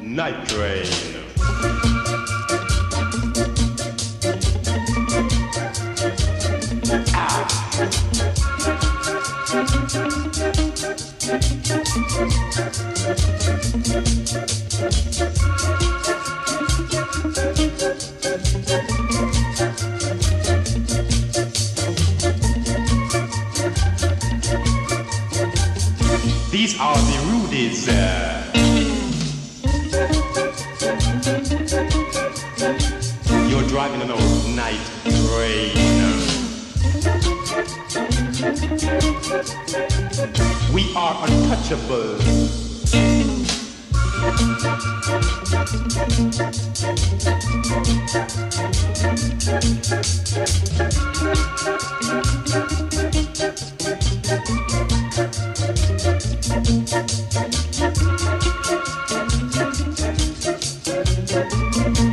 Night Train. These are the rudies. You're driving an old night train. We are untouchable.